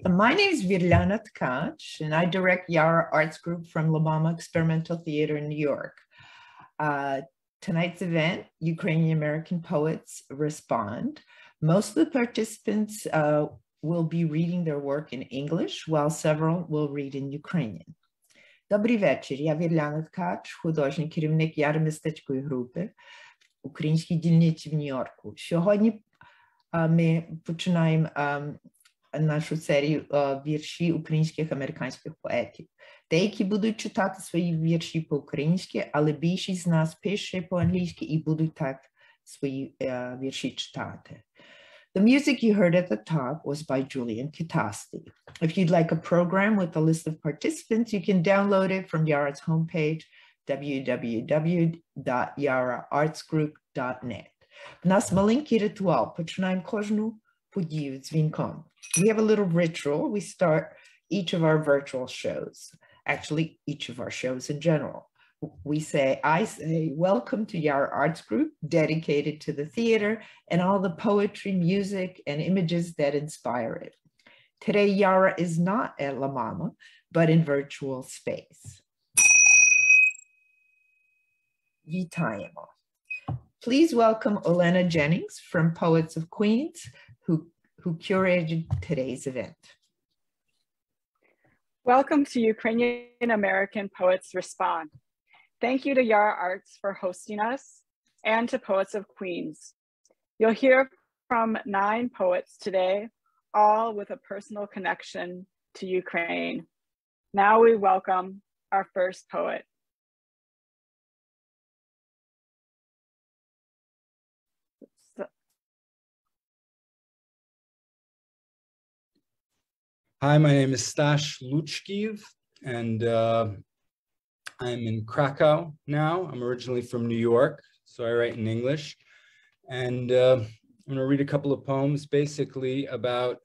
Hi, my name is Virlana Tkach, and I direct Yara Arts Group from La Mama Experimental Theater in New York. Uh, tonight's event, Ukrainian American Poets Respond. Most of the participants uh, will be reading their work in English, while several will read in Ukrainian. Добрий вечір. Я Вірляна Ткач, художній керівник Яромістецької групи Українській дільниці в Нью-Йорку. Сьогодні ми починаємо нашу серію вірші українських американських поетів. Деякі будуть читати свої вірші по-українськи, але більшість з нас пише по-англійськи і будуть так свої вірші читати. The music you heard at the top was by Julian Kytasty. If you'd like a program with a list of participants, you can download it from Yara's homepage, www.yaraartsgroup.net. У нас маленький ритуал. Починаємо кожну would use Vincom. We have a little ritual. We start each of our virtual shows, actually each of our shows in general. We say, I say, welcome to Yara Arts Group, dedicated to the theater and all the poetry, music, and images that inspire it. Today, Yara is not at La Mama, but in virtual space. Vitaimo, Please welcome Olena Jennings from Poets of Queens who, who curated today's event. Welcome to Ukrainian American Poets Respond. Thank you to Yara Arts for hosting us and to Poets of Queens. You'll hear from nine poets today, all with a personal connection to Ukraine. Now we welcome our first poet. Hi, my name is Stash Luchkiw, and uh, I'm in Krakow now. I'm originally from New York, so I write in English. And uh, I'm going to read a couple of poems basically about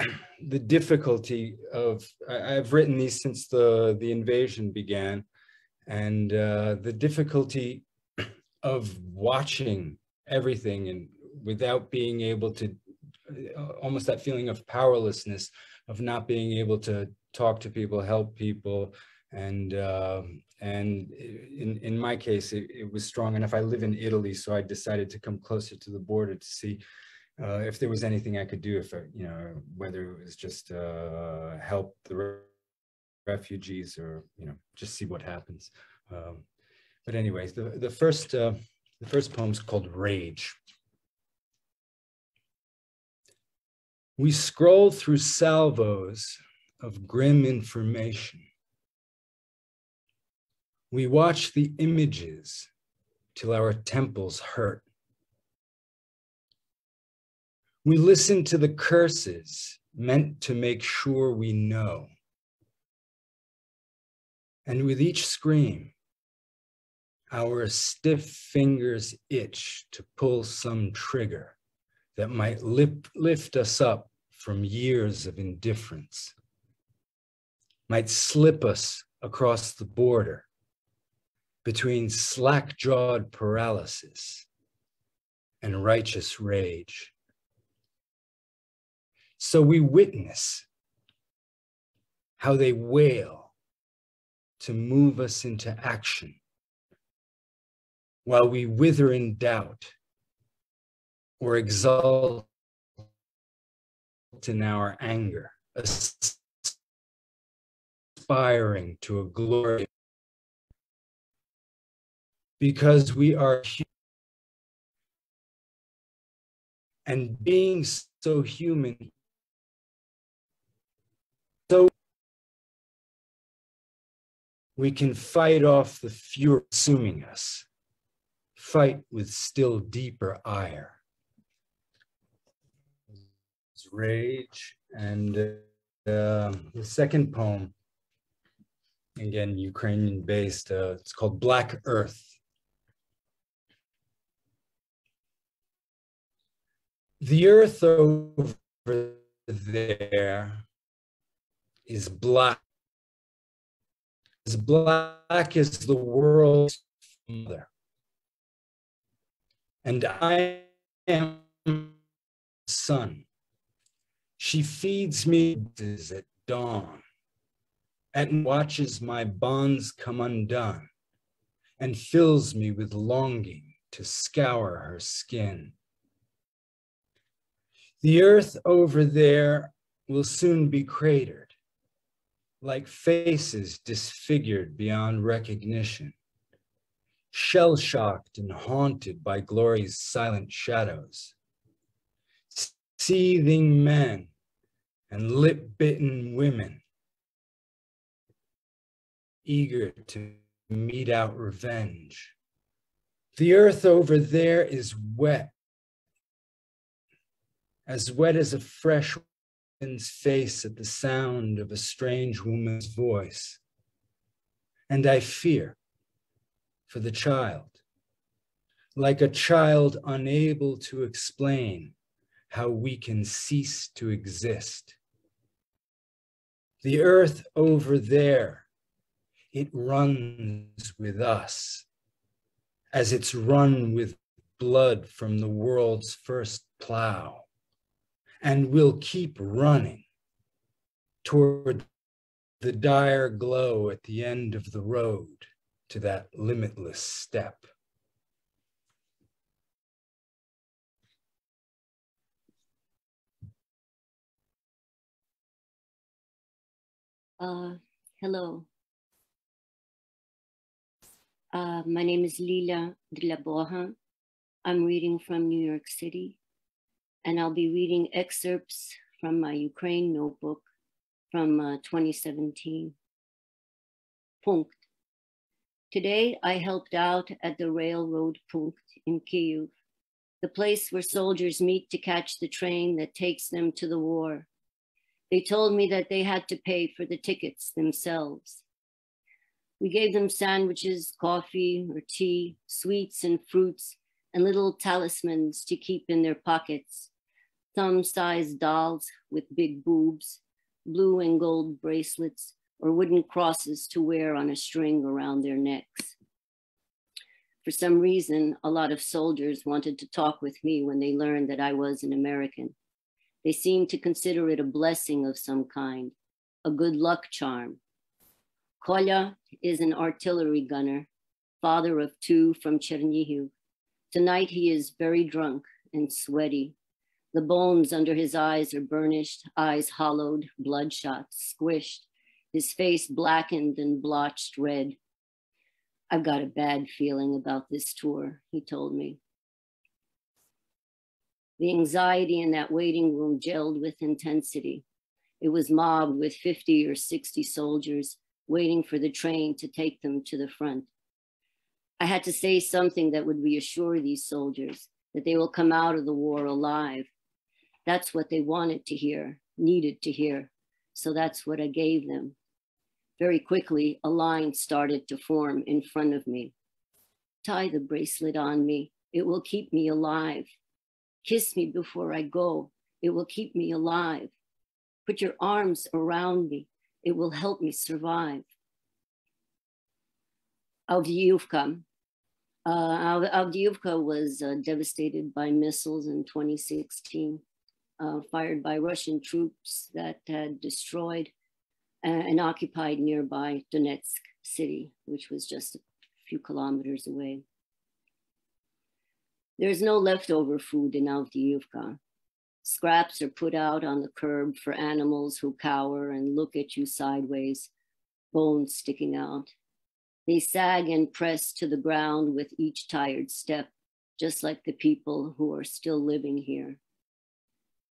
the difficulty of, I, have written these since the, the invasion began, and uh, the difficulty of watching everything and without being able to, almost that feeling of powerlessness, of not being able to talk to people, help people, and uh, and in in my case it, it, was strong enough. I live in italy so i decided to come closer to the border to see uh, if there was anything i could do if I, you know whether it was just uh, help the refugees or you know just see what happens. Um, but anyways the the first uh, the first poem is called rage we scroll through salvos of grim information we watch the images till our temples hurt. We listen to the curses meant to make sure we know. And with each scream, our stiff fingers itch to pull some trigger that might lip, lift us up from years of indifference, might slip us across the border between slack jawed paralysis and righteous rage. So we witness how they wail to move us into action while we wither in doubt or exult in our anger, aspiring to a glory because we are human. And being so human, so we can fight off the fury consuming us, fight with still deeper ire. It's rage. And uh, the second poem, again, Ukrainian based, uh, it's called Black Earth. The earth over there is black. As black as the world's mother. And I am sun, She feeds me at dawn and watches my bonds come undone and fills me with longing to scour her skin. The earth over there will soon be cratered, like faces disfigured beyond recognition, shell shocked and haunted by glory's silent shadows. Seething men and lip bitten women, eager to mete out revenge. The earth over there is wet as wet as a fresh woman's face at the sound of a strange woman's voice. And I fear for the child, like a child unable to explain how we can cease to exist. The earth over there, it runs with us as it's run with blood from the world's first plow and will keep running toward the dire glow at the end of the road to that limitless steppe. Uh, hello. Uh, my name is Lila Drilaboha. I'm reading from New York City and I'll be reading excerpts from my Ukraine notebook from uh, 2017. Punkt. Today, I helped out at the railroad Punkt in Kyiv, the place where soldiers meet to catch the train that takes them to the war. They told me that they had to pay for the tickets themselves. We gave them sandwiches, coffee or tea, sweets and fruits, and little talismans to keep in their pockets thumb-sized dolls with big boobs, blue and gold bracelets, or wooden crosses to wear on a string around their necks. For some reason, a lot of soldiers wanted to talk with me when they learned that I was an American. They seemed to consider it a blessing of some kind, a good luck charm. Kolya is an artillery gunner, father of two from Chernihiv. Tonight he is very drunk and sweaty the bones under his eyes are burnished, eyes hollowed, bloodshot, squished, his face blackened and blotched red. I've got a bad feeling about this tour, he told me. The anxiety in that waiting room gelled with intensity. It was mobbed with 50 or 60 soldiers waiting for the train to take them to the front. I had to say something that would reassure these soldiers that they will come out of the war alive that's what they wanted to hear, needed to hear. So that's what I gave them. Very quickly, a line started to form in front of me. Tie the bracelet on me. It will keep me alive. Kiss me before I go. It will keep me alive. Put your arms around me. It will help me survive. Avdiivka. Uh, Avdiivka was uh, devastated by missiles in 2016 uh, fired by Russian troops that had destroyed uh, and occupied nearby Donetsk city, which was just a few kilometers away. There's no leftover food in Avdiivka. Scraps are put out on the curb for animals who cower and look at you sideways, bones sticking out. They sag and press to the ground with each tired step, just like the people who are still living here.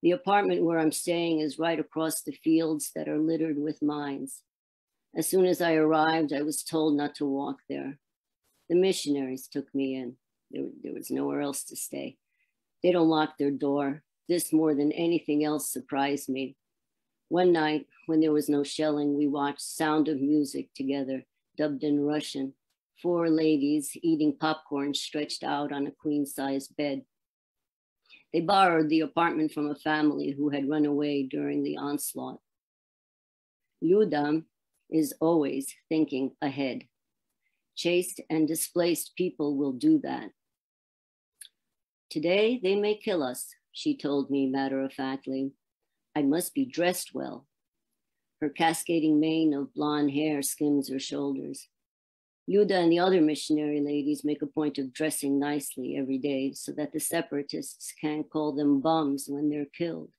The apartment where I'm staying is right across the fields that are littered with mines. As soon as I arrived, I was told not to walk there. The missionaries took me in. There, there was nowhere else to stay. They don't lock their door. This more than anything else surprised me. One night, when there was no shelling, we watched Sound of Music together, dubbed in Russian. Four ladies eating popcorn stretched out on a queen size bed. They borrowed the apartment from a family who had run away during the onslaught. Luda is always thinking ahead. Chased and displaced people will do that. Today, they may kill us, she told me matter of factly, I must be dressed well. Her cascading mane of blonde hair skims her shoulders. Luda and the other missionary ladies make a point of dressing nicely every day so that the separatists can't call them bums when they're killed.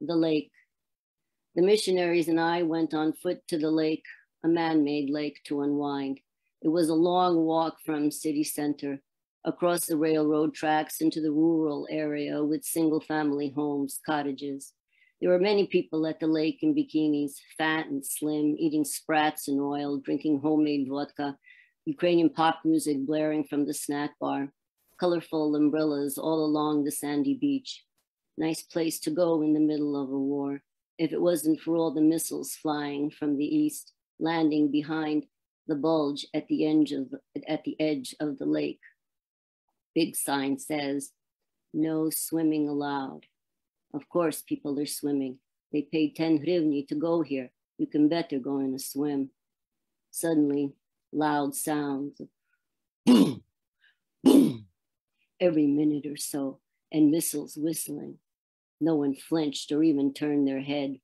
The lake. The missionaries and I went on foot to the lake, a man made lake to unwind. It was a long walk from city center, across the railroad tracks into the rural area with single family homes, cottages. There were many people at the lake in bikinis, fat and slim, eating sprats and oil, drinking homemade vodka, Ukrainian pop music blaring from the snack bar, colorful umbrellas all along the sandy beach. Nice place to go in the middle of a war, if it wasn't for all the missiles flying from the east, landing behind the bulge at the edge of the, at the edge of the lake. Big sign says, no swimming allowed. Of course, people are swimming. They paid 10 hryvnia to go here. You can bet they're going to swim. Suddenly, loud sounds of boom, boom, every minute or so, and missiles whistling. No one flinched or even turned their head.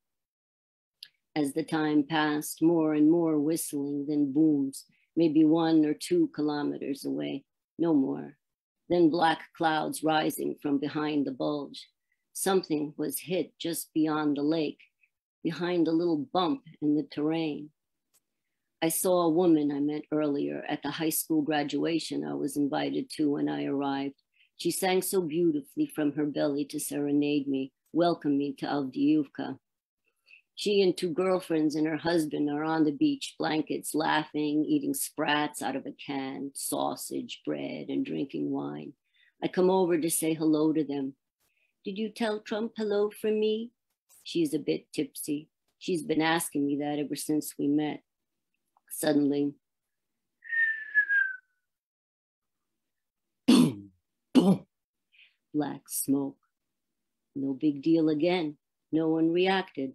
As the time passed, more and more whistling, then booms, maybe one or two kilometers away, no more. Then black clouds rising from behind the bulge something was hit just beyond the lake, behind a little bump in the terrain. I saw a woman I met earlier at the high school graduation I was invited to when I arrived. She sang so beautifully from her belly to serenade me, welcome me to Avdiivka. She and two girlfriends and her husband are on the beach, blankets, laughing, eating sprats out of a can, sausage, bread, and drinking wine. I come over to say hello to them. Did you tell Trump hello from me? She's a bit tipsy. She's been asking me that ever since we met. Suddenly, boom, boom, black smoke. No big deal again. No one reacted.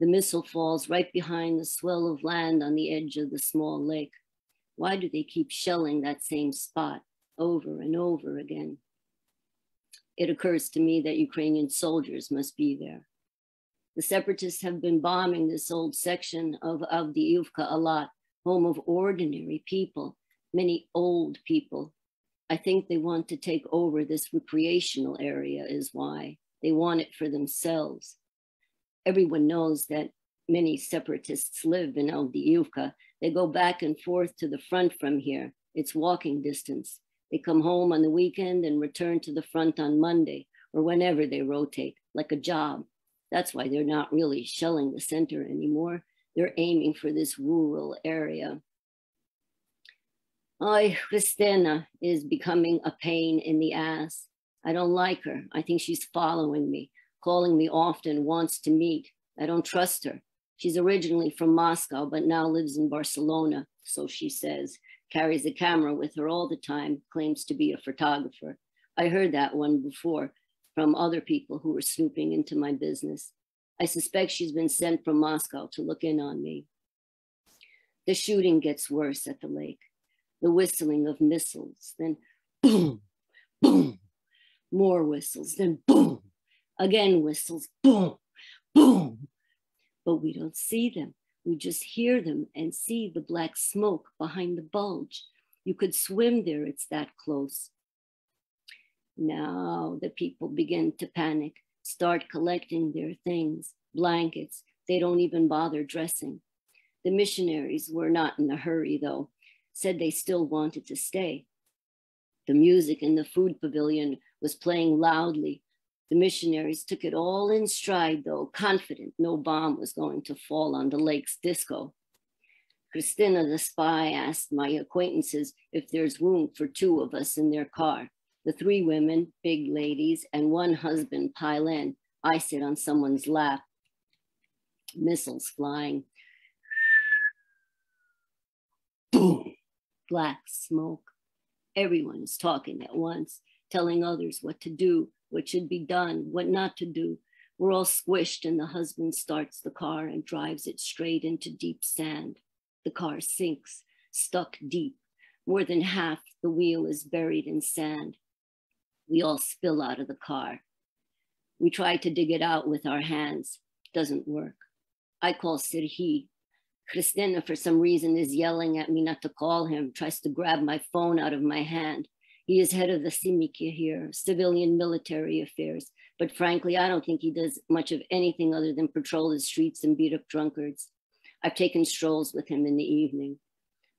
The missile falls right behind the swell of land on the edge of the small lake. Why do they keep shelling that same spot over and over again? it occurs to me that Ukrainian soldiers must be there. The separatists have been bombing this old section of Avdiivka a lot, home of ordinary people, many old people. I think they want to take over this recreational area, is why. They want it for themselves. Everyone knows that many separatists live in Avdiivka. They go back and forth to the front from here. It's walking distance. They come home on the weekend and return to the front on Monday or whenever they rotate, like a job. That's why they're not really shelling the center anymore. They're aiming for this rural area. Ay, Christina is becoming a pain in the ass. I don't like her. I think she's following me, calling me often, wants to meet. I don't trust her. She's originally from Moscow, but now lives in Barcelona, so she says carries a camera with her all the time, claims to be a photographer. I heard that one before from other people who were snooping into my business. I suspect she's been sent from Moscow to look in on me. The shooting gets worse at the lake. The whistling of missiles, then boom, boom, more whistles, then boom, again whistles, boom, boom. But we don't see them. We just hear them and see the black smoke behind the bulge. You could swim there, it's that close. Now the people begin to panic, start collecting their things, blankets. They don't even bother dressing. The missionaries were not in a hurry, though, said they still wanted to stay. The music in the food pavilion was playing loudly, the missionaries took it all in stride, though, confident no bomb was going to fall on the lake's disco. Christina, the spy, asked my acquaintances if there's room for two of us in their car. The three women, big ladies, and one husband pile in. I sit on someone's lap. Missiles flying. Boom! Black smoke. Everyone is talking at once, telling others what to do, what should be done, what not to do. We're all squished, and the husband starts the car and drives it straight into deep sand. The car sinks, stuck deep. More than half the wheel is buried in sand. We all spill out of the car. We try to dig it out with our hands. Doesn't work. I call Sirhi. Christina, for some reason, is yelling at me not to call him, tries to grab my phone out of my hand. He is head of the Simikya here, civilian military affairs. But frankly, I don't think he does much of anything other than patrol the streets and beat up drunkards. I've taken strolls with him in the evening.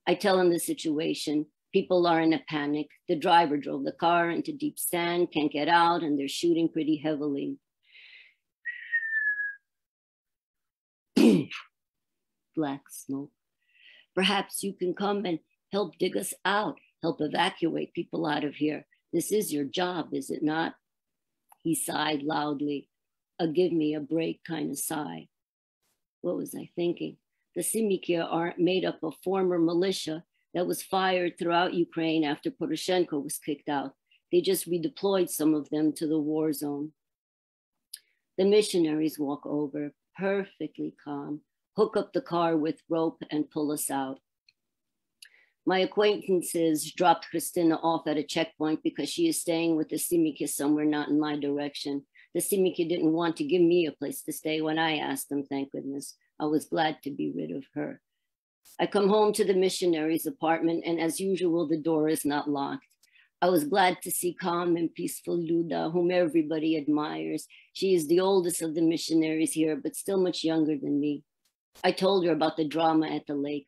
I tell him the situation. People are in a panic. The driver drove the car into deep sand, can't get out, and they're shooting pretty heavily. Black smoke. Perhaps you can come and help dig us out help evacuate people out of here. This is your job, is it not? He sighed loudly, a give me a break kind of sigh. What was I thinking? The Simikya are made up of former militia that was fired throughout Ukraine after Poroshenko was kicked out. They just redeployed some of them to the war zone. The missionaries walk over, perfectly calm, hook up the car with rope and pull us out. My acquaintances dropped Christina off at a checkpoint because she is staying with the Simikya somewhere not in my direction. The Simikya didn't want to give me a place to stay when I asked them, thank goodness. I was glad to be rid of her. I come home to the missionary's apartment, and as usual, the door is not locked. I was glad to see calm and peaceful Luda, whom everybody admires. She is the oldest of the missionaries here, but still much younger than me. I told her about the drama at the lake.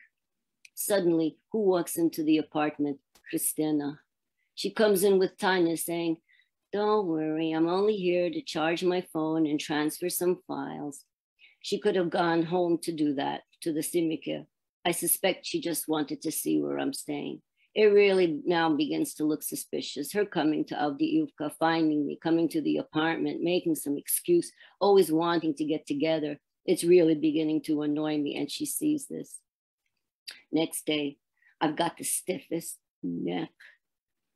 Suddenly, who walks into the apartment? Christina. She comes in with Tanya saying, Don't worry, I'm only here to charge my phone and transfer some files. She could have gone home to do that to the Simikya. I suspect she just wanted to see where I'm staying. It really now begins to look suspicious. Her coming to Avdiivka, finding me, coming to the apartment, making some excuse, always wanting to get together. It's really beginning to annoy me, and she sees this. Next day, I've got the stiffest neck.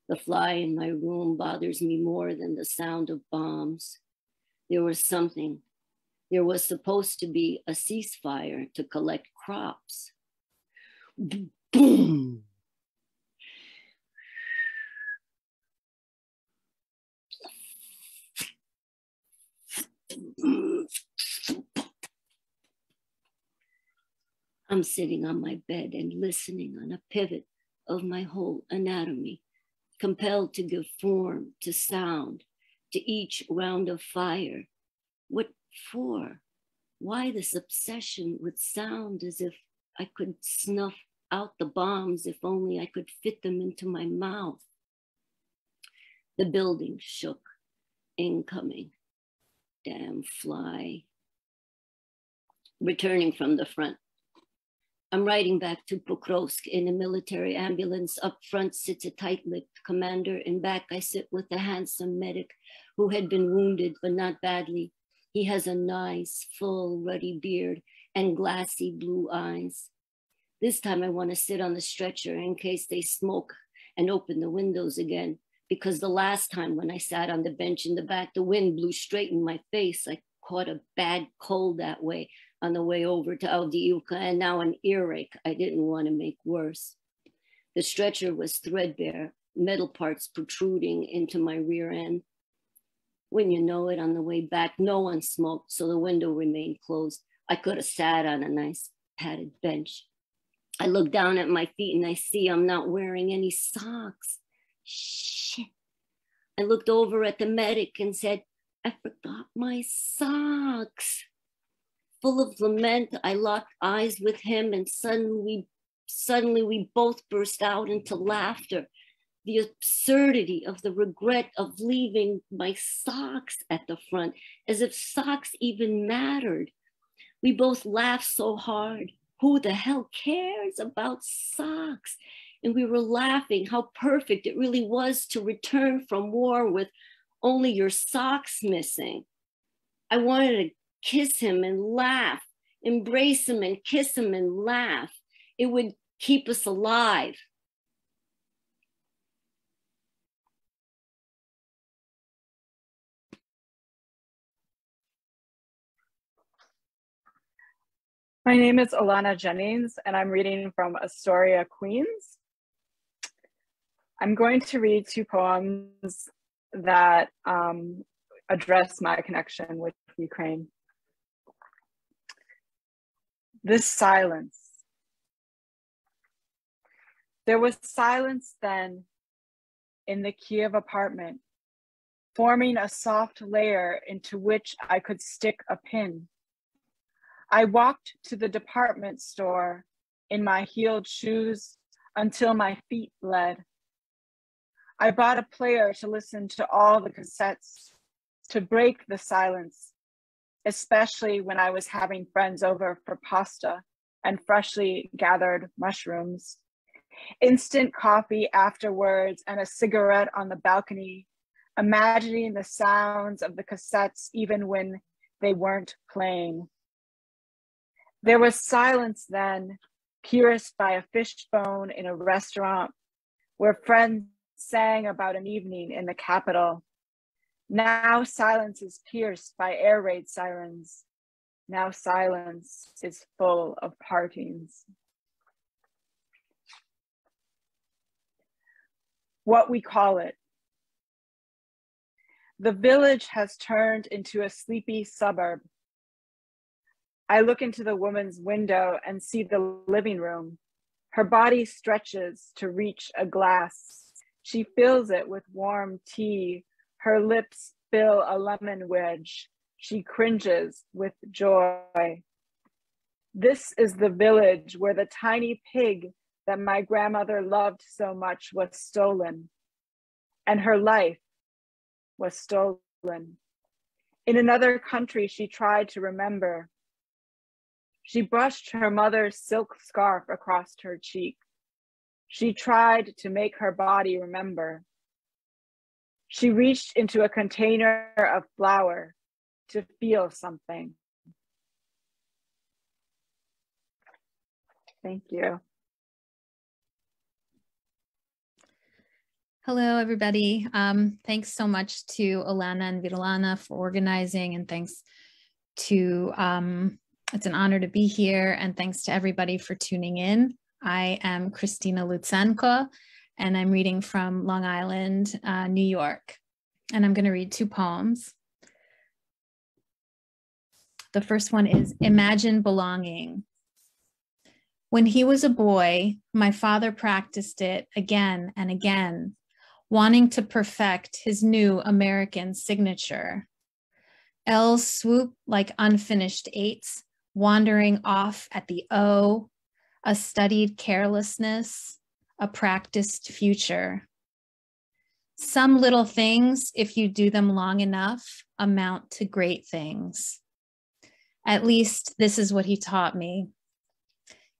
The fly in my room bothers me more than the sound of bombs. There was something. There was supposed to be a ceasefire to collect crops. Boom! I'm sitting on my bed and listening on a pivot of my whole anatomy, compelled to give form to sound, to each round of fire. What for? Why this obsession with sound as if I could snuff out the bombs if only I could fit them into my mouth? The building shook, incoming. Damn fly. Returning from the front, I'm riding back to Pokrovsk in a military ambulance. Up front sits a tight-lipped commander. In back, I sit with a handsome medic who had been wounded, but not badly. He has a nice, full, ruddy beard and glassy blue eyes. This time I want to sit on the stretcher in case they smoke and open the windows again. Because the last time when I sat on the bench in the back, the wind blew straight in my face. I caught a bad cold that way on the way over to Avdiivka and now an earache I didn't want to make worse. The stretcher was threadbare, metal parts protruding into my rear end. When you know it, on the way back, no one smoked, so the window remained closed. I could have sat on a nice padded bench. I look down at my feet and I see I'm not wearing any socks. Shit. I looked over at the medic and said, I forgot my socks full of lament, I locked eyes with him and suddenly, suddenly we both burst out into laughter. The absurdity of the regret of leaving my socks at the front, as if socks even mattered. We both laughed so hard. Who the hell cares about socks? And we were laughing how perfect it really was to return from war with only your socks missing. I wanted to kiss him and laugh, embrace him and kiss him and laugh. It would keep us alive. My name is Olena Jennings, and I'm reading from Astoria, Queens. I'm going to read two poems that um, address my connection with Ukraine. This silence. There was silence then in the Kiev apartment, forming a soft layer into which I could stick a pin. I walked to the department store in my heeled shoes until my feet bled. I bought a player to listen to all the cassettes, to break the silence, especially when I was having friends over for pasta and freshly gathered mushrooms. Instant coffee afterwards and a cigarette on the balcony, imagining the sounds of the cassettes even when they weren't playing. There was silence then, pierced by a fishbone in a restaurant where friends sang about an evening in the capital. Now silence is pierced by air raid sirens. Now silence is full of partings. What we call it. The village has turned into a sleepy suburb. I look into the woman's window and see the living room. Her body stretches to reach a glass she fills it with warm tea. Her lips fill a lemon wedge. She cringes with joy. This is the village where the tiny pig that my grandmother loved so much was stolen, and her life was stolen. In another country, she tried to remember. She brushed her mother's silk scarf across her cheek. She tried to make her body remember. She reached into a container of flour to feel something. Thank you. Hello, everybody. Um, thanks so much to Olena and Virlana for organizing, and thanks to, um, it's an honor to be here, and thanks to everybody for tuning in. I am Christina Lutsenko, and I'm reading from Long Island, uh, New York. And I'm going to read two poems. The first one is Imagine Belonging. When he was a boy, my father practiced it again and again, wanting to perfect his new American signature. L's swoop like unfinished eights, wandering off at the O a studied carelessness, a practiced future. Some little things, if you do them long enough, amount to great things. At least this is what he taught me.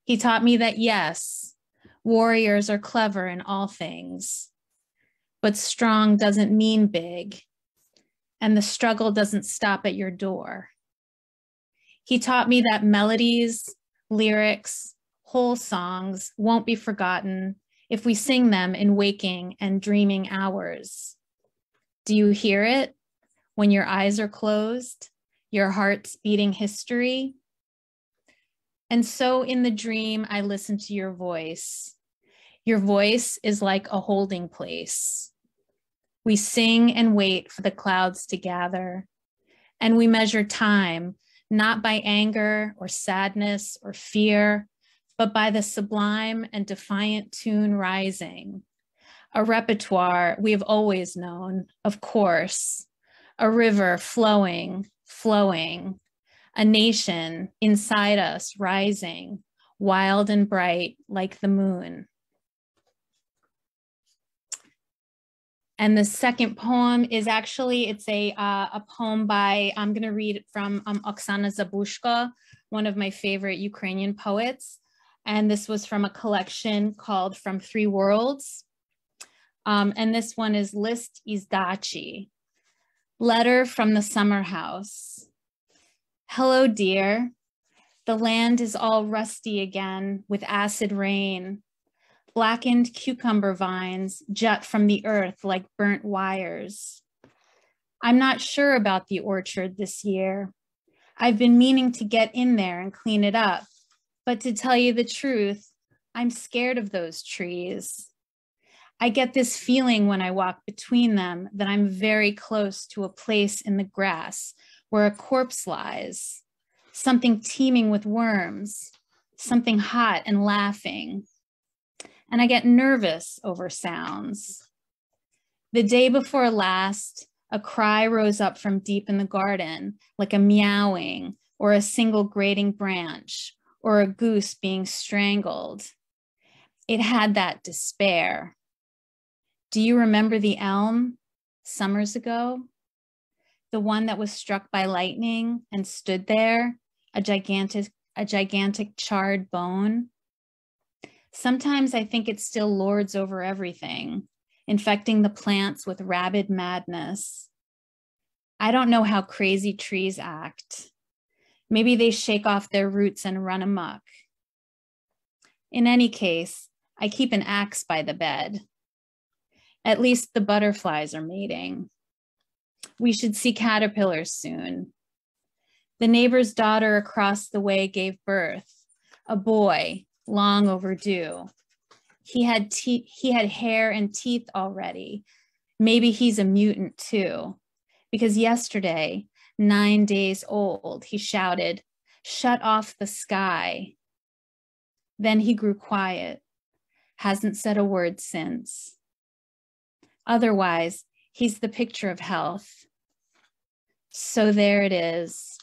He taught me that yes, warriors are clever in all things, but strong doesn't mean big, and the struggle doesn't stop at your door. He taught me that melodies, lyrics, whole songs won't be forgotten if we sing them in waking and dreaming hours. Do you hear it when your eyes are closed, your heart's beating history? And so in the dream, I listen to your voice. Your voice is like a holding place. We sing and wait for the clouds to gather, and we measure time, not by anger or sadness or fear, but by the sublime and defiant tune rising. A repertoire we have always known, of course, a river flowing, flowing, a nation inside us rising, wild and bright like the moon. And the second poem is actually, it's a, uh, a poem by, I'm gonna read from um, Oksana Zabuzhko, one of my favorite Ukrainian poets. And this was from a collection called From Three Worlds. Um, and this one is List Izdachi. Letter from the Summer House. Hello, dear. The land is all rusty again with acid rain. Blackened cucumber vines jut from the earth like burnt wires. I'm not sure about the orchard this year. I've been meaning to get in there and clean it up. But to tell you the truth, I'm scared of those trees. I get this feeling when I walk between them that I'm very close to a place in the grass where a corpse lies, something teeming with worms, something hot and laughing. And I get nervous over sounds. The day before last, a cry rose up from deep in the garden, like a meowing or a single grating branch or a goose being strangled. It had that despair. Do you remember the elm summers ago? The one that was struck by lightning and stood there, a gigantic, a gigantic charred bone? Sometimes I think it still lords over everything, infecting the plants with rabid madness. I don't know how crazy trees act. Maybe they shake off their roots and run amok. In any case, I keep an axe by the bed. At least the butterflies are mating. We should see caterpillars soon. The neighbor's daughter across the way gave birth, a boy, long overdue. He had, he had hair and teeth already. Maybe he's a mutant too, because yesterday, nine days old, he shouted, Shut off the sky. Then he grew quiet, hasn't said a word since. Otherwise, he's the picture of health. So there it is.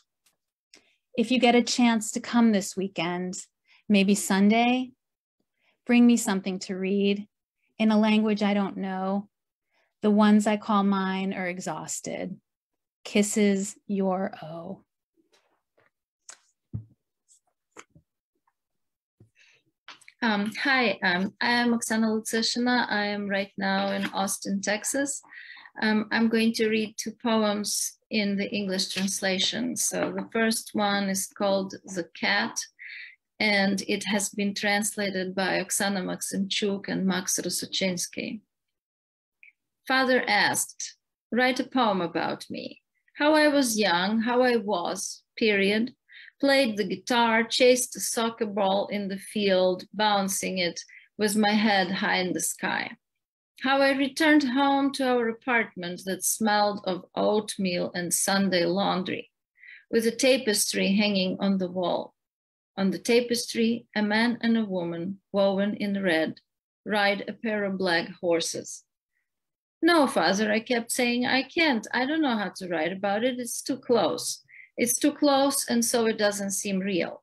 If you get a chance to come this weekend, maybe Sunday, bring me something to read in a language I don't know. The ones I call mine are exhausted. Kisses, your O. Um, hi, um, I am Oksana Lutsyshyna. I am right now in Austin, Texas. Um, I'm going to read two poems in the English translation. So the first one is called The Cat, and it has been translated by Oksana Maksymchuk and Max Rosochinsky. Father asked, write a poem about me, how I was young, how I was, period, played the guitar, chased a soccer ball in the field, bouncing it with my head high in the sky. How I returned home to our apartment that smelled of oatmeal and Sunday laundry, with a tapestry hanging on the wall. On the tapestry, a man and a woman, woven in red, ride a pair of black horses. No, father, I kept saying, I can't. I don't know how to write about it. It's too close. It's too close, and so it doesn't seem real.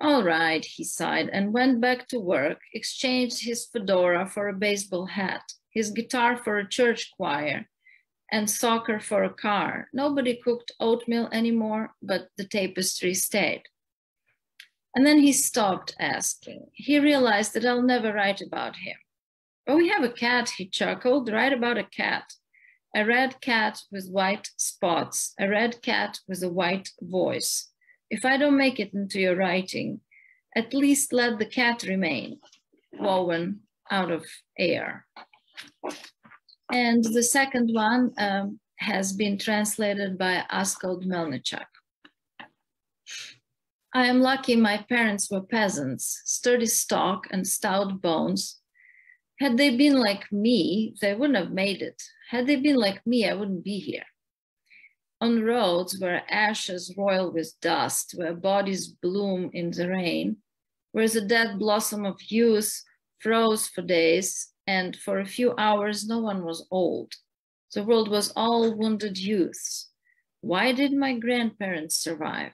All right, he sighed and went back to work, exchanged his fedora for a baseball hat, his guitar for a church choir, and soccer for a car. Nobody cooked oatmeal anymore, but the tapestry stayed. And then he stopped asking. He realized that I'll never write about him. But we have a cat, he chuckled, write about a cat a red cat with white spots, a red cat with a white voice. If I don't make it into your writing, at least let the cat remain woven out of air. And the second one um, has been translated by Askold Melnyczuk. I am lucky my parents were peasants, sturdy stock and stout bones. Had they been like me, they wouldn't have made it. Had they been like me, I wouldn't be here. On roads where ashes roil with dust, where bodies bloom in the rain, where the dead blossom of youth froze for days, and for a few hours no one was old. The world was all wounded youths. Why did my grandparents survive?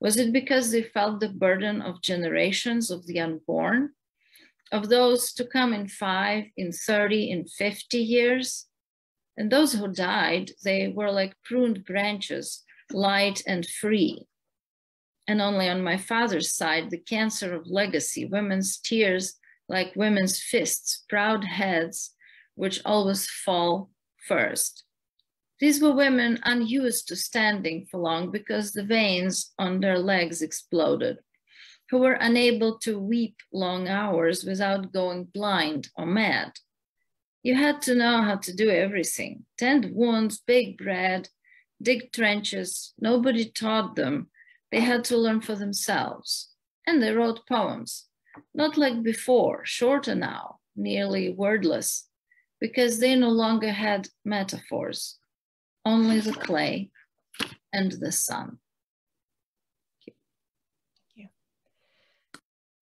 Was it because they felt the burden of generations of the unborn, of those to come in five, in 30, in 50 years? And those who died, they were like pruned branches, light and free. And only on my father's side, the cancer of legacy, women's tears like women's fists, proud heads, which always fall first. These were women unused to standing for long because the veins on their legs exploded, who were unable to weep long hours without going blind or mad. You had to know how to do everything tend wounds, bake bread, dig trenches. Nobody taught them. They had to learn for themselves. And they wrote poems, not like before, shorter now, nearly wordless because they no longer had metaphors, only the clay and the sun.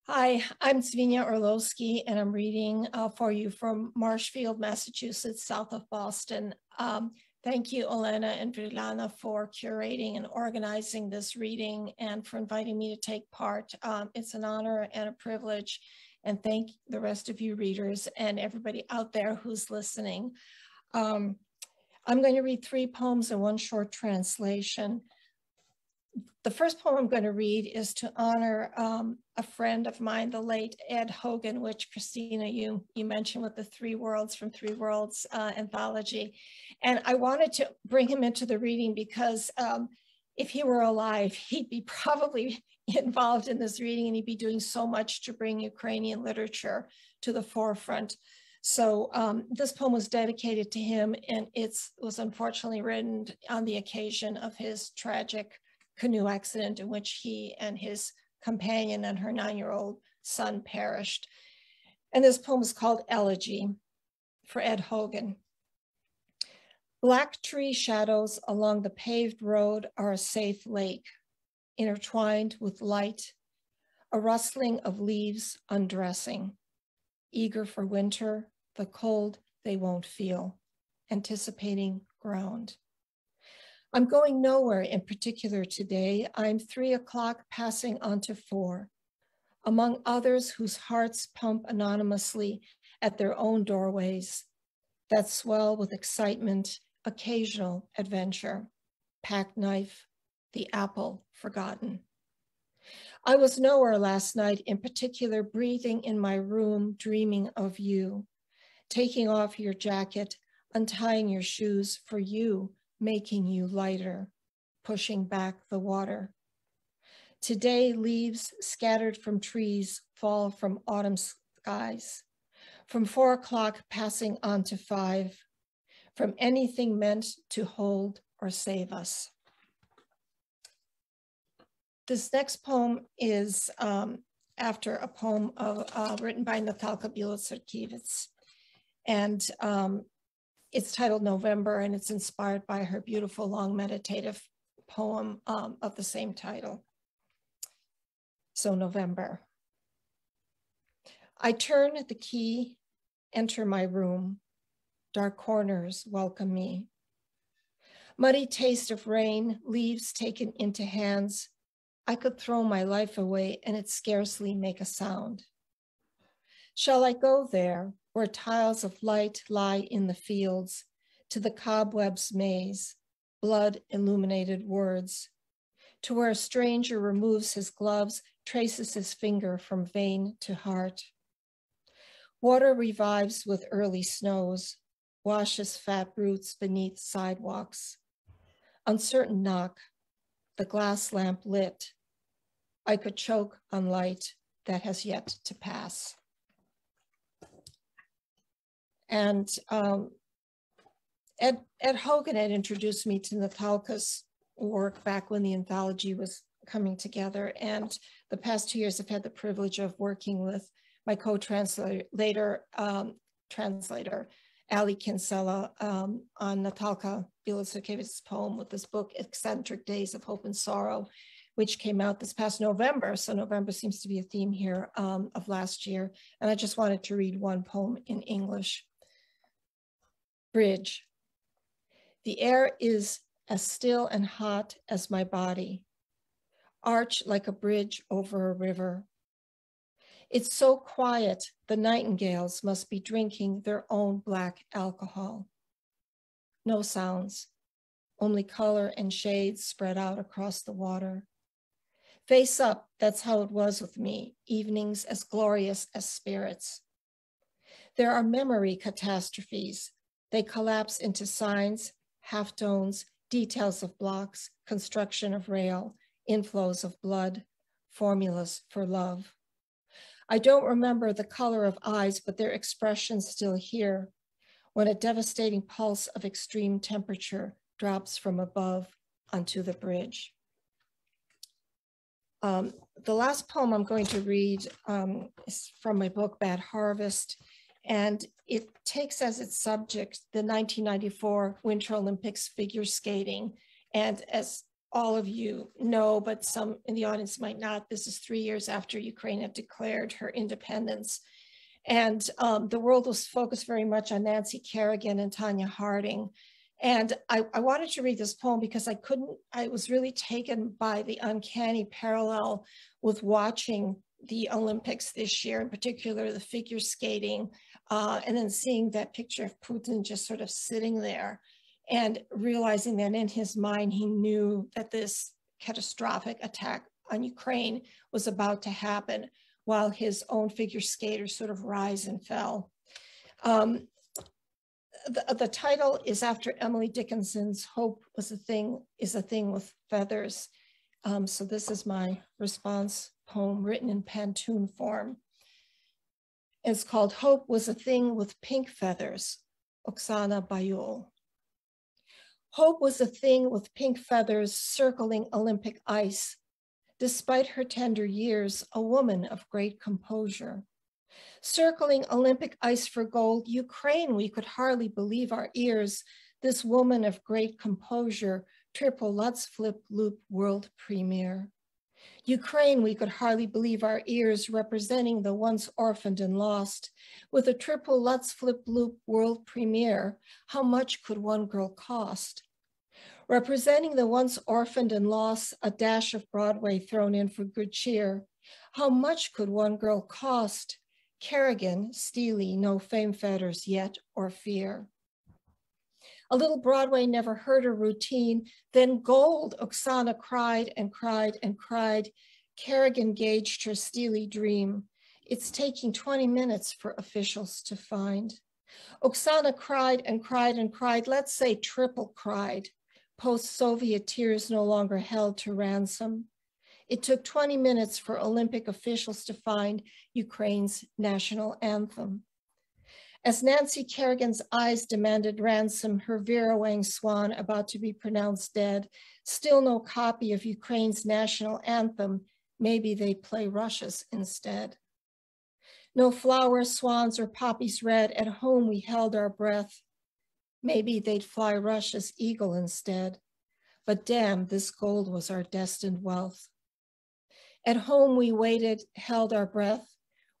Hi, I'm Dzvinia Orlowsky, and I'm reading uh, for you from Marshfield, Massachusetts, south of Boston. Um, thank you, Olena and Virlana, for curating and organizing this reading and for inviting me to take part. Um, it's an honor and a privilege, and thank the rest of you readers and everybody out there who's listening. Um, I'm going to read three poems and one short translation the first poem I'm going to read is to honor um, a friend of mine, the late Ed Hogan, which Christina, you, you mentioned with the Three Worlds from Three Worlds uh, anthology. And I wanted to bring him into the reading because um, if he were alive, he'd be probably involved in this reading and he'd be doing so much to bring Ukrainian literature to the forefront. So um, this poem was dedicated to him and it was unfortunately written on the occasion of his tragic canoe accident in which he and his companion and her nine-year-old son perished. And this poem is called Elegy for Ed Hogan. Black tree shadows along the paved road are a safe lake, intertwined with light, a rustling of leaves undressing, eager for winter, the cold they won't feel, anticipating ground. I'm going nowhere in particular today. I'm three o'clock passing on to four. Among others whose hearts pump anonymously at their own doorways that swell with excitement, occasional adventure, packed knife, the apple forgotten. I was nowhere last night, in particular, breathing in my room, dreaming of you, taking off your jacket, untying your shoes for you, making you lighter, pushing back the water. Today, leaves scattered from trees fall from autumn skies, from four o'clock passing on to five, from anything meant to hold or save us. This next poem is um, after a poem of, uh, written by Natalka Bilotserkivets. And um, it's titled November and it's inspired by her beautiful long meditative poem um, of the same title. So November. I turn the key, enter my room. Dark corners welcome me. Muddy taste of rain, leaves taken into hands. I could throw my life away and it scarcely make a sound. Shall I go there, where tiles of light lie in the fields, to the cobwebs maze, blood illuminated words, to where a stranger removes his gloves, traces his finger from vein to heart. Water revives with early snows, washes fat roots beneath sidewalks. Uncertain knock, the glass lamp lit. I could choke on light that has yet to pass. And um, Ed, Ed Hogan had introduced me to Natalka's work back when the anthology was coming together. And the past two years, I've had the privilege of working with my co-translator, um, translator, Ali Kinsella, um, on Natalka Bilotserkivets's poem with this book, Eccentric Days of Hope and Sorrow, which came out this past November. So November seems to be a theme here um, of last year. And I just wanted to read one poem in English. Bridge. The air is as still and hot as my body, arch like a bridge over a river. It's so quiet, the nightingales must be drinking their own black alcohol. No sounds, only color and shades spread out across the water. Face up, that's how it was with me, evenings as glorious as spirits. There are memory catastrophes they collapse into signs, half tones, details of blocks, construction of rail, inflows of blood, formulas for love. I don't remember the color of eyes, but their expressions still here when a devastating pulse of extreme temperature drops from above onto the bridge. Um, the last poem I'm going to read um, is from my book, Bad Harvest, and it takes as its subject the 1994 Winter Olympics figure skating. And as all of you know, but some in the audience might not, this is three years after Ukraine had declared her independence. And um, the world was focused very much on Nancy Kerrigan and Tonya Harding. And I, I, wanted to read this poem because I couldn't, I was really taken by the uncanny parallel with watching the Olympics this year, in particular the figure skating, uh, and then seeing that picture of Putin just sort of sitting there and realizing that in his mind, he knew that this catastrophic attack on Ukraine was about to happen while his own figure skaters sort of rise and fell. Um, the, the title is after Emily Dickinson's Hope was a thing, is a thing with feathers. Um, so this is my response poem written in pantoum form. It's called Hope Was a Thing with Pink Feathers, Oksana Baiul. Hope was a thing with pink feathers circling Olympic ice. Despite her tender years, a woman of great composure. Circling Olympic ice for gold, Ukraine, we could hardly believe our ears. This woman of great composure, triple Lutz flip loop world premiere. Ukraine, we could hardly believe our ears representing the once orphaned and lost. With a triple Lutz Flip Loop world premiere, how much could one girl cost? Representing the once orphaned and lost, a dash of Broadway thrown in for good cheer. How much could one girl cost? Kerrigan, Steely, no fame fetters yet or fear. A little Broadway never heard a routine. Then gold, Oksana cried and cried and cried. Kerrigan gauged her steely dream. It's taking 20 minutes for officials to find. Oksana cried and cried and cried, let's say triple cried. Post-Soviet tears no longer held to ransom. It took 20 minutes for Olympic officials to find Ukraine's national anthem. As Nancy Kerrigan's eyes demanded ransom, her Vera Wang swan about to be pronounced dead, still no copy of Ukraine's national anthem, maybe they play Russia's instead. No flowers, swans, or poppies red, at home we held our breath. Maybe they'd fly Russia's eagle instead. But damn, this gold was our destined wealth. At home we waited, held our breath,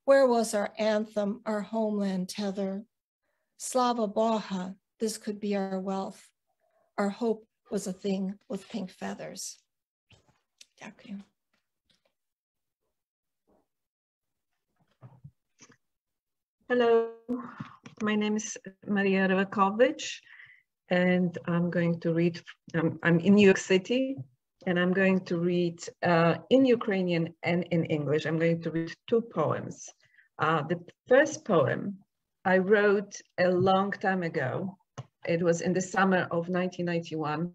where was our anthem, our homeland tether? Slava Baha, this could be our wealth. Our hope was a thing with pink feathers. Thank you. Hello, my name is Maria Rewakowicz, and I'm going to read, um, I'm in New York City, and I'm going to read uh, in Ukrainian and in English. I'm going to read two poems. Uh, the first poem I wrote a long time ago. It was in the summer of 1991,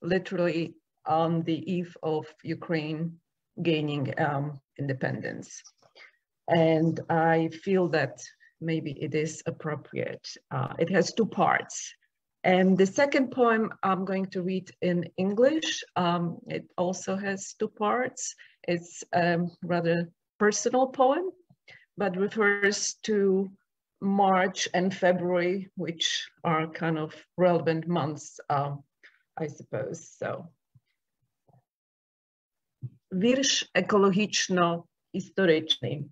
literally on the eve of Ukraine gaining um, independence. And I feel that maybe it is appropriate. Uh, it has two parts. And the second poem I'm going to read in English. Um, it also has two parts. It's a um, rather personal poem, but refers to March and February, which are kind of relevant months, um, I suppose. So. Вірш екологічно-історичний.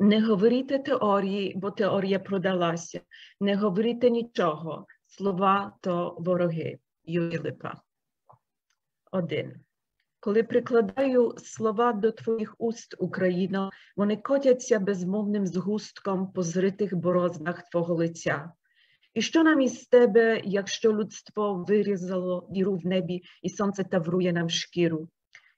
Не говорите теорії, бо теорія продалася. Не говорите нічого, Слова то вороги Юрій Липа. Один. Коли прикладаю слова до твоїх уст, Україно, вони котяться безмовним згустком по зритих борознах твого лиця. І що нам із тебе, якщо людство вирізало діру в небі, і сонце таврує нам шкіру?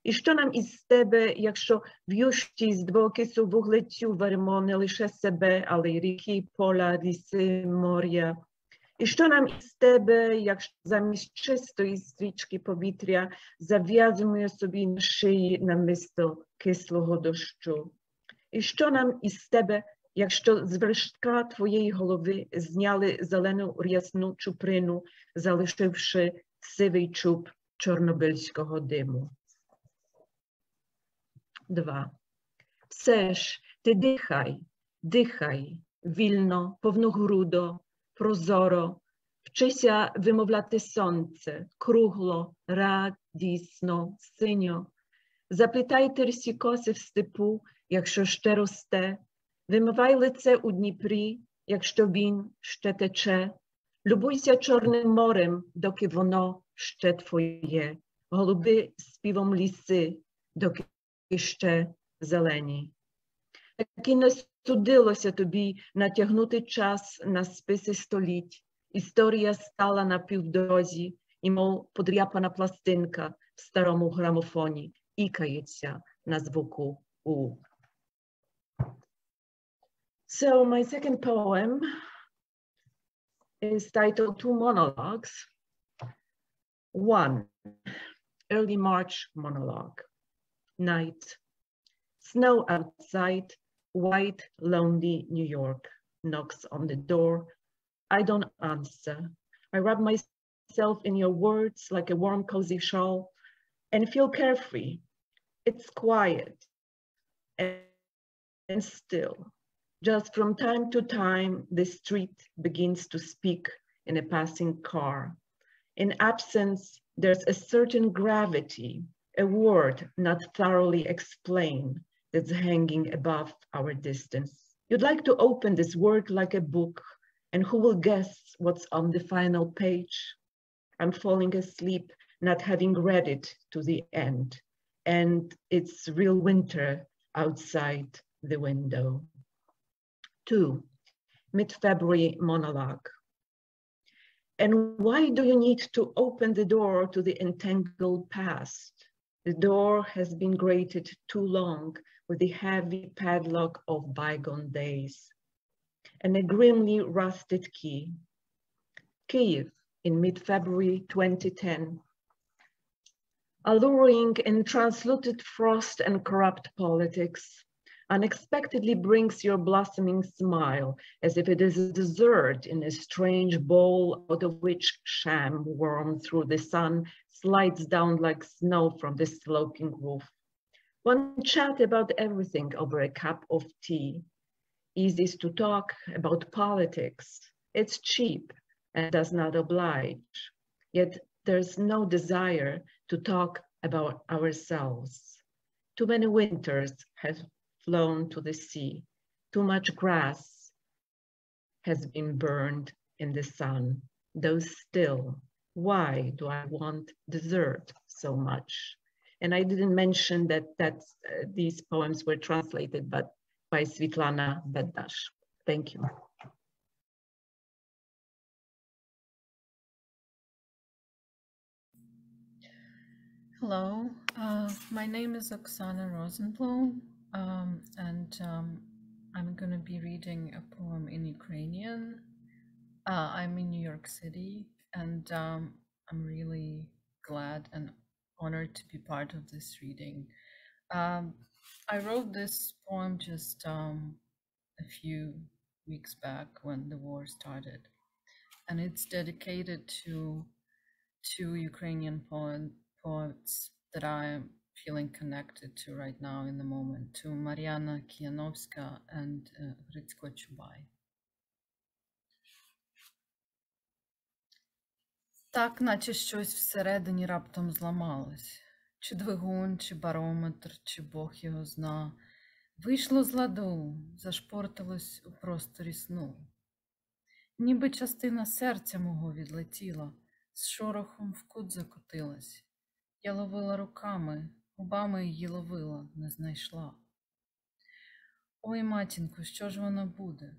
І що нам із тебе, якщо в'ющі з двокису вуглецю вермо не лише себе, але й ріки, поля, ліси, моря, і що нам із тебе, якщо замість чистої стрічки повітря зав'язуємо собі на шиї намисто кислого дощу? І що нам із тебе, якщо з вершка твоєї голови зняли зелену рясну чуприну, залишивши сивий чуб чорнобильського диму? Два. Все ж ти дихай, дихай, вільно, повногрудо, прозоро, вчися вимовляти сонце, кругло, радісно, синьо. Заплітайте рсі коси в степу, якщо ще росте, вимивай лице у Дніпрі, якщо він ще тече, любуйся Чорним морем, доки воно ще твоє, голуби співом ліси, доки ще зелені. Так і не судилося тобі натягнути час на списи століть. Історія стала на півдорозі, і мов подряпана пластинка в старому грамофоні, ікається на звуку У. So my second poem is titled Two Monologues. One, early March monologue. Night, snow outside, white, lonely New York knocks on the door. I don't answer. I wrap myself in your words like a warm, cozy shawl and feel carefree. It's quiet and, and still. Just from time to time, the street begins to speak in a passing car. In absence, there's a certain gravity, a word not thoroughly explained that's hanging above our distance. You'd like to open this work like a book, and who will guess what's on the final page? I'm falling asleep, not having read it to the end, and it's real winter outside the window. Two, mid-February monologue. And why do you need to open the door to the entangled past? The door has been grated too long with the heavy padlock of bygone days and a grimly rusted key. Kiev in mid-February 2010. Alluring in transluted frost and corrupt politics, unexpectedly brings your blossoming smile as if it is a dessert in a strange bowl out of which sham warm through the sun slides down like snow from the sloping roof. One chat about everything over a cup of tea. Easy to talk about politics. It's cheap and does not oblige. Yet there's no desire to talk about ourselves. Too many winters have flown to the sea. Too much grass has been burned in the sun. Though still, why do I want dessert so much? And I didn't mention that that's, uh, these poems were translated but by Svitlana Bednash. Thank you. Hello, uh, my name is Oksana Rosenblum, um, and um, I'm going to be reading a poem in Ukrainian. Uh, I'm in New York City, and um, I'm really glad and honored to be part of this reading. Um, I wrote this poem just um, a few weeks back when the war started, and it's dedicated to two Ukrainian poets that I'm feeling connected to right now in the moment, to Mariana Kiyanovska and uh, Hrytsko Chubai. Так, наче щось всередині раптом зламалось. Чи двигун, чи барометр, чи Бог його зна. Вийшло з ладу, зашпортилось у просторі сну. Ніби частина серця мого відлетіла, з шорохом в кут закотилась. Я ловила руками, губами її ловила, не знайшла. Ой, матінко, що ж воно буде?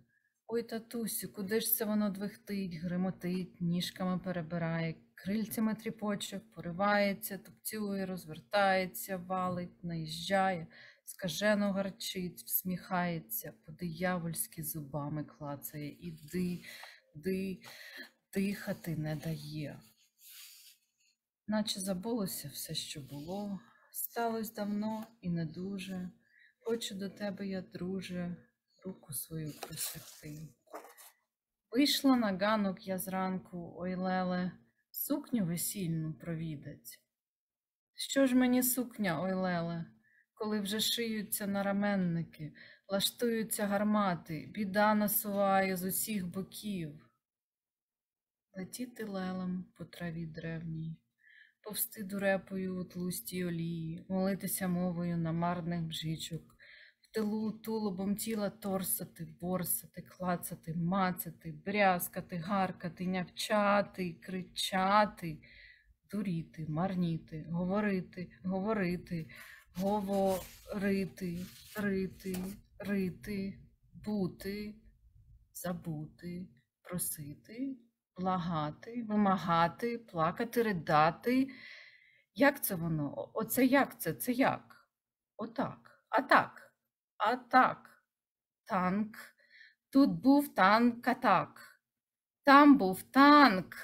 Ой, татусю, куди ж це воно двихтить, гримотить, ніжками перебирає, крильцями тріпоче, поривається, тупцює, розвертається, валить, наїжджає, скажено гарчить, всміхається, по-диявольськи зубами клацає, іди, ди, дихати не дає. Наче забулося все, що було, сталося давно і не дуже. Хочу до тебе, я, друже, руку свою просягти. Вийшла на ганок я зранку, ой леле, сукню весільну провідать. Що ж мені сукня, ой леле, коли вже шиються нараменники, Лаштуються гармати, біда насуває з усіх боків. Летіти лелем по траві древній, повсти дурепою у тлустій олії, молитися мовою намарних бжичок, в тилу тулубом тіла торсати, борсати, клацати, мацати, брязкати, гаркати, нявчати, кричати, дуріти, марніти, говорити, говорити, говорити, рити, рити, бути, забути, просити, благати, вимагати, плакати, ридати. Як це воно? Оце як це? Це як? Отак. А так. А так. Танк. Тут був танк, а так. Там був танк.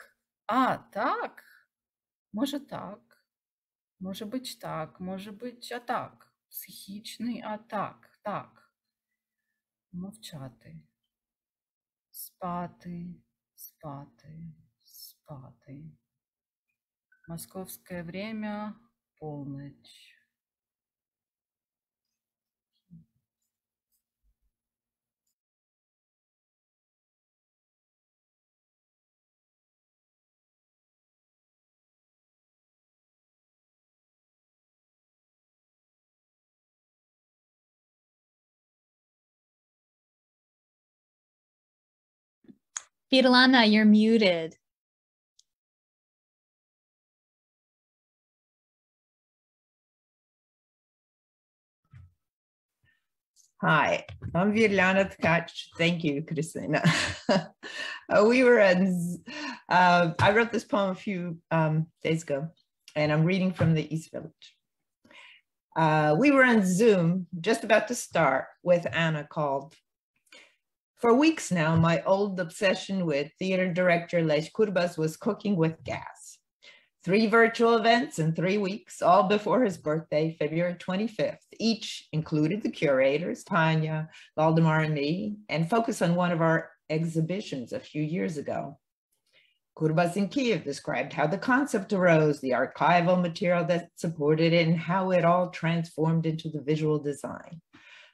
А так. Може так. Може бути так, може бути атак. Психічний атак. Так. Мовчати. Спати, спати, спати. Московское время полночь. Virlana, you're muted. Hi, I'm Virlana Tkacz. Thank you, Christina. uh, we were at, uh, I wrote this poem a few um, days ago, and I'm reading from the East Village. Uh, we were on Zoom, just about to start, with Anna called. For weeks now, my old obsession with theater director Les Kurbas was cooking with gas. Three virtual events in three weeks, all before his birthday, February 25th. Each included the curators, Tanya, Valdemar, and me, and focus on one of our exhibitions a few years ago. Kurbas in Kiev described how the concept arose, the archival material that supported it, and how it all transformed into the visual design.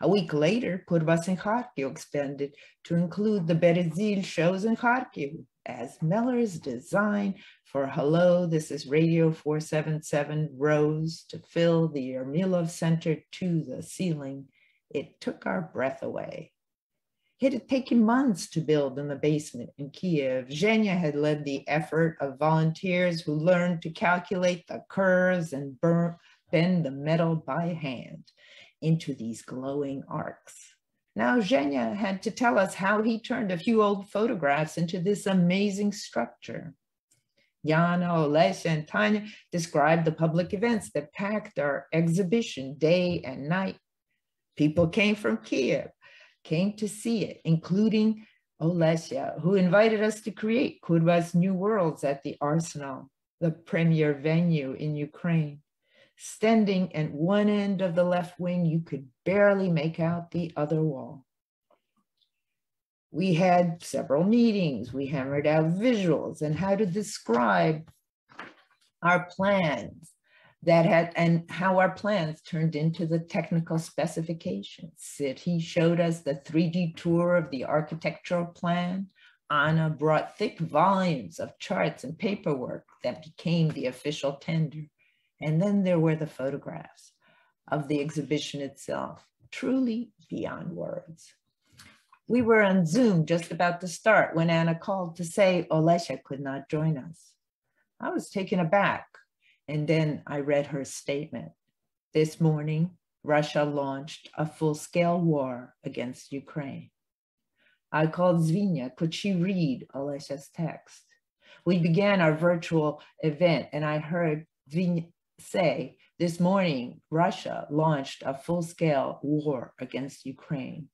A week later, Kurbas in Kharkiv expanded to include the Berezil shows in Kharkiv as Meller's design for Hello, this is Radio 477 rose to fill the Ermilov Center to the ceiling. It took our breath away. It had taken months to build in the basement in Kiev. Zhenya had led the effort of volunteers who learned to calculate the curves and burn, bend the metal by hand into these glowing arcs. Now Zhenya had to tell us how he turned a few old photographs into this amazing structure. Yana, Olesha, and Tanya described the public events that packed our exhibition day and night. People came from Kiev, came to see it, including Olesha, who invited us to create Kurbas New Worlds at the Arsenal, the premier venue in Ukraine. Standing at one end of the left wing, you could barely make out the other wall. We had several meetings. We hammered out visuals and how to describe our plans that had, and how our plans turned into the technical specifications. Sid, he showed us the 3D tour of the architectural plan. Anna brought thick volumes of charts and paperwork that became the official tender. And then there were the photographs of the exhibition itself, truly beyond words. We were on Zoom just about to start when Anna called to say Olesha could not join us. I was taken aback, and then I read her statement. This morning, Russia launched a full-scale war against Ukraine. I called Dzvinia, could she read Olesha's text? We began our virtual event, and I heard Dzvinia say this morning, Russia launched a full-scale war against Ukraine.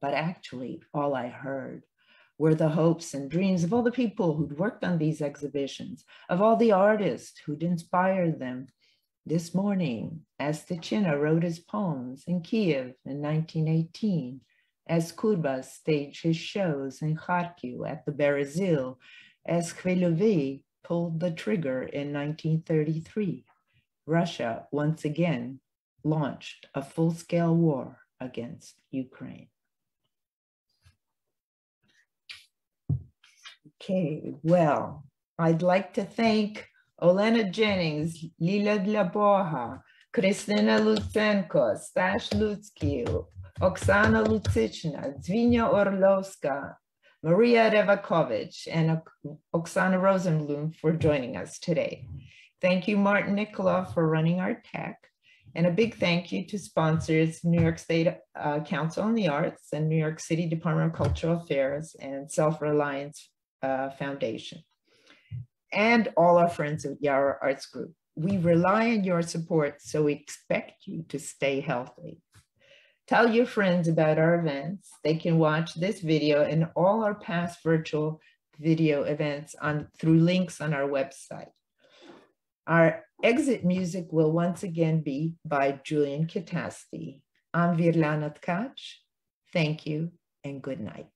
But actually, all I heard were the hopes and dreams of all the people who'd worked on these exhibitions, of all the artists who'd inspired them. This morning, as Tychyna wrote his poems in Kiev in 1918, as Kurbas staged his shows in Kharkiv at the Berezil, as Khvylovy pulled the trigger in 1933, Russia once again launched a full-scale war against Ukraine. Okay, well, I'd like to thank Olena Jennings, Lila Dlaboha, Kristina Lutsenko, Stash Luchkiw, Oksana Lutsyshyna, Dzvinia Orlovska, Maria Rewakowicz, and Oksana Rosenblum for joining us today. Thank you, Martin Nicola, for running our tech. And a big thank you to sponsors, New York State uh, Council on the Arts and New York City Department of Cultural Affairs and Self-Reliance uh, Foundation. And all our friends at Yara Arts Group. We rely on your support, so we expect you to stay healthy. Tell your friends about our events. They can watch this video and all our past virtual video events on through links on our website. Our exit music will once again be by Julian Kytasty. I'm Virlana Tkacz. Thank you and good night.